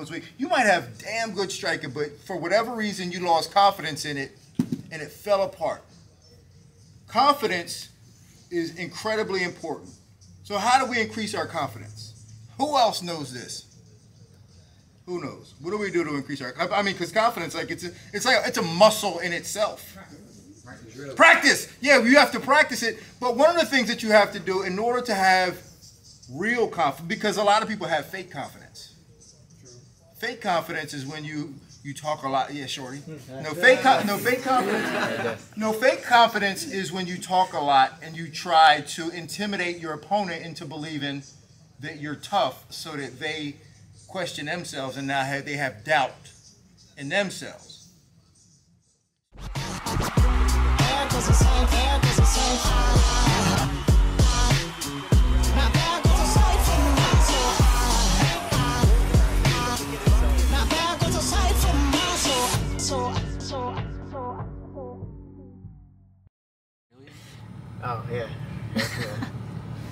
was weak. You might have damn good striking, but for whatever reason you lost confidence in it and it fell apart. Confidence is incredibly important. So how do we increase our confidence? Who else knows this? Who knows? What do we do to increase our? I mean, because confidence, like it's a, it's like it's a muscle in itself. Practice. Yeah, you have to practice it. But one of the things that you have to do in order to have real confidence, because a lot of people have fake confidence. Fake confidence is when you you talk a lot. Yeah, shorty. No fake. no fake confidence. No fake confidence is when you talk a lot and you try to intimidate your opponent into believing that you're tough, so that they question themselves and now have, they have doubt in themselves.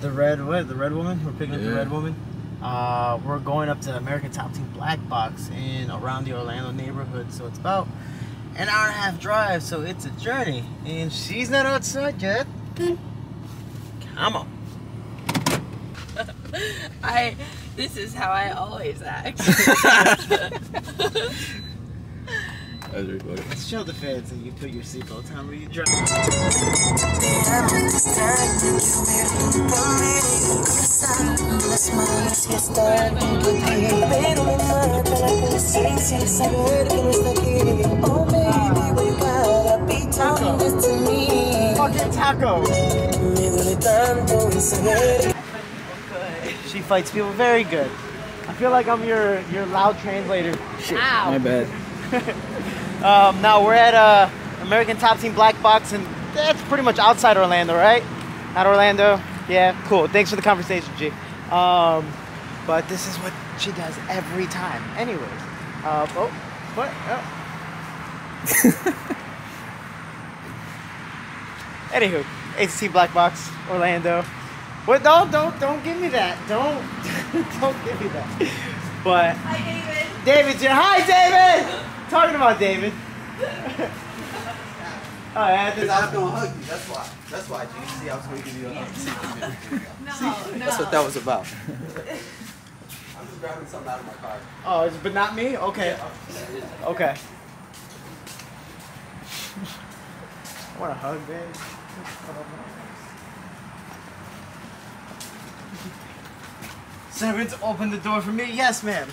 The red what? The red woman? We're picking up the red woman. Uh, we're going up to American Top Team Black Box in around the Orlando neighborhood. So it's about an hour and a half drive. So it's a journey, and she's not outside yet. Come on. I. This is how I always act. As recorded. Let's show the fans that you put your seatbelt on when you drive. Fucking taco. She fights people very good. I feel like I'm your your loud translator. Shit, Ow. my bad. Um, now we're at uh, American Top Team Black Box, and that's pretty much outside Orlando, right? Not Orlando. Yeah, cool. Thanks for the conversation, G. Um, but this is what she does every time. Anyways, uh, oh, what? Oh. Anywho, ATT Black Box, Orlando. What? Don't, don't, don't give me that. Don't, don't give me that. But Hi, David. David's here. Hi, David. Talking about David. oh, yeah, this, I'm gonna hug you. That's why. That's why. Do you see? I was gonna give you a hug. See, No, no. that's what that was about. I'm just grabbing something out of my car. oh, it's- but not me. Okay. Okay. I want a hug, babe. Servants, open the door for me. Yes, ma'am.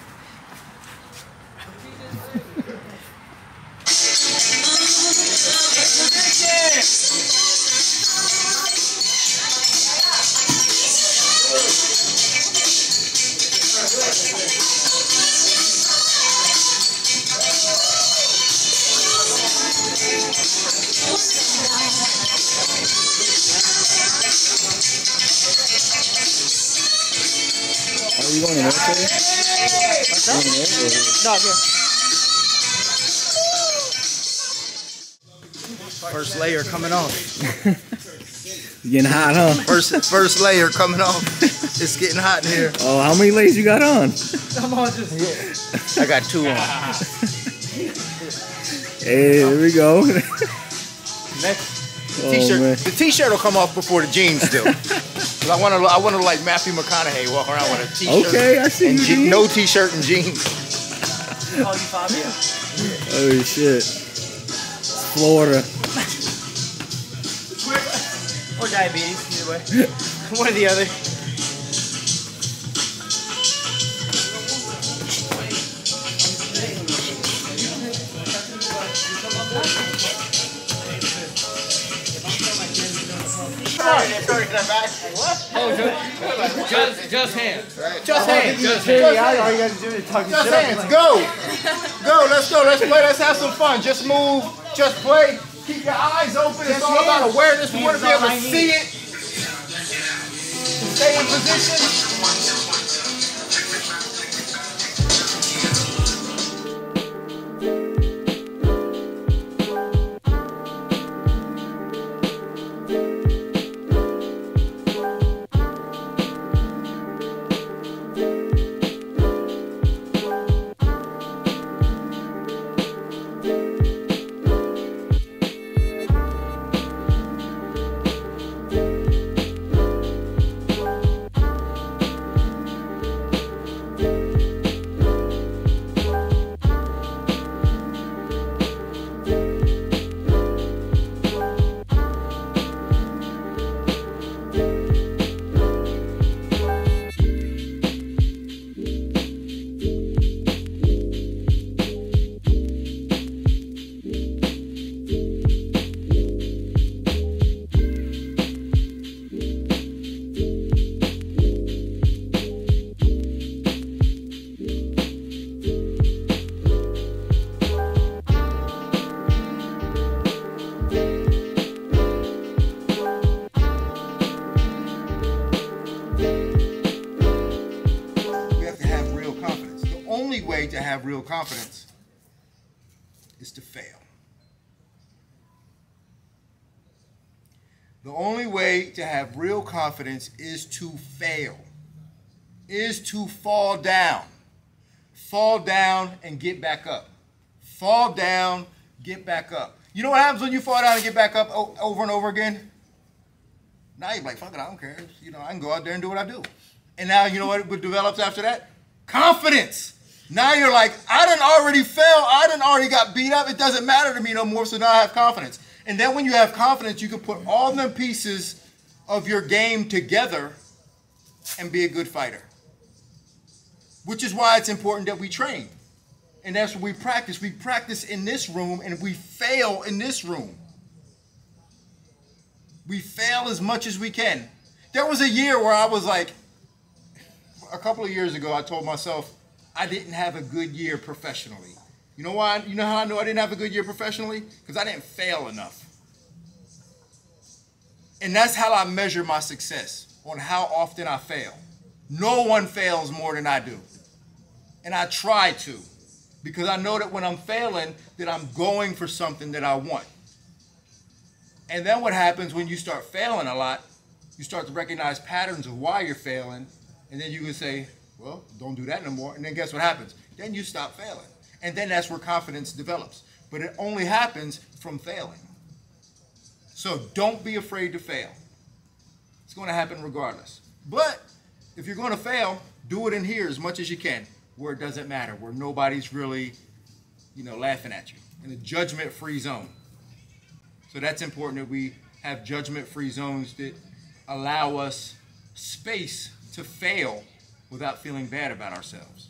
You going to military? What's Going up? No, here. First layer coming off. Getting hot, huh? First first layer coming off. It's getting hot in here. Oh, how many layers you got on? I'm all just I got two on. Hey, there we go. next. Oh, T-shirt. man. the T-shirt will come off before the jeans do. 'Cause I want to. I want to like Matthew McConaughey walk around with a T-shirt. Okay, I see And you. je- no T-shirt and jeans. Call you Fabio. Oh shit. Florida. Or diabetes, either way. One or the other. Just, just hands. Just hands. Just hands. All you guys doing is talking Just shit. hands. Go. Go. Let's go. Let's play. Let's have some fun. Just move. Just play. Keep your eyes open. It's all about awareness. We want to be able to see it. Stay in position. Real confidence is to fail. The only way to have real confidence is to fail, is to fall down. Fall down and get back up. Fall down, get back up. You know what happens when you fall down and get back up over and over again? Now you're like, fuck it, I don't care. You know, I can go out there and do what I do. And now you know what develops after that? Confidence. Now you're like, I didn't already fail. I didn't already got beat up. It doesn't matter to me no more. So now I have confidence. And then when you have confidence, you can put all them pieces of your game together and be a good fighter. Which is why it's important that we train. And that's what we practice. We practice in this room and we fail in this room. We fail as much as we can. There was a year where I was like, a couple of years ago, I told myself I didn't have a good year professionally. You know why? You know how I know I didn't have a good year professionally? Because I didn't fail enough. And that's how I measure my success on how often I fail. No one fails more than I do. And I try to because I know that when I'm failing that I'm going for something that I want. And then what happens when you start failing a lot, you start to recognize patterns of why you're failing, and then you can say, well, don't do that no more. And then guess what happens? Then you stop failing. And then that's where confidence develops. But it only happens from failing. So don't be afraid to fail. It's going to happen regardless. But if you're going to fail, do it in here as much as you can, where it doesn't matter, where nobody's really, you know, laughing at you, in a judgment-free zone. So that's important that we have judgment-free zones that allow us space to fail without feeling bad about ourselves.